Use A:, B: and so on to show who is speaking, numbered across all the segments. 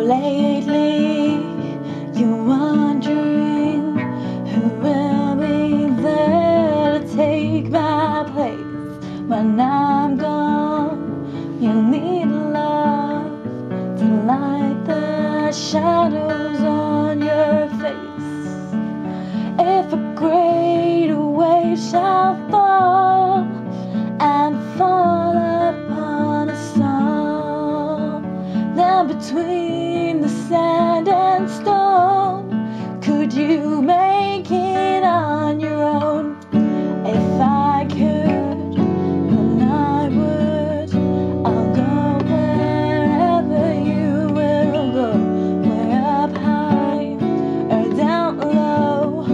A: lately you're wondering who will be there to take my place when I'm gone. You need love to light the shadows on your face. If a great wave shall fall. Then between the sand and stone, could you make it on your own? If I could, then I would. I'll go wherever you will go, way up high or down low.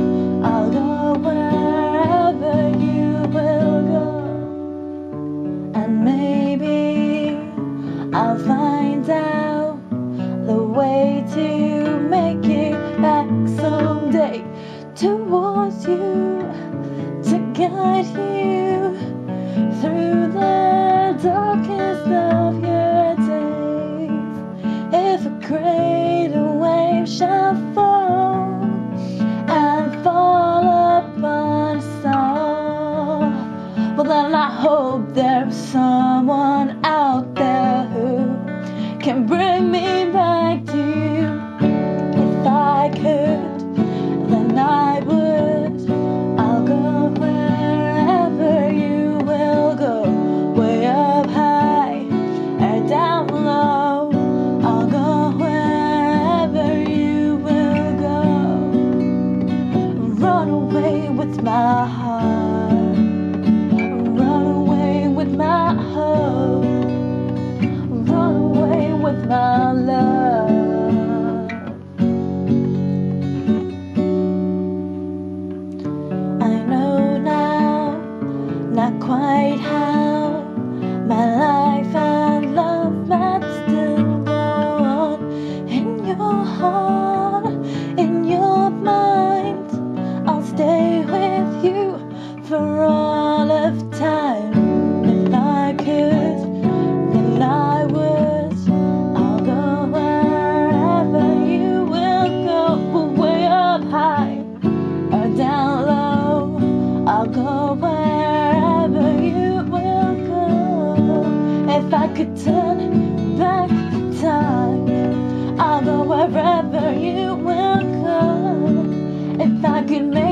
A: I'll go wherever you will go, and maybe I'll find way to make it back someday towards you to guide you through the darkest of your days. If a not quite how my life and love might still go on in your heart, in your mind. I'll stay with you for all of time. If I could, then I would. I'll go wherever you will go, way up high or down low. I'll go wherever could turn back time, I'll go wherever you will go. If I could make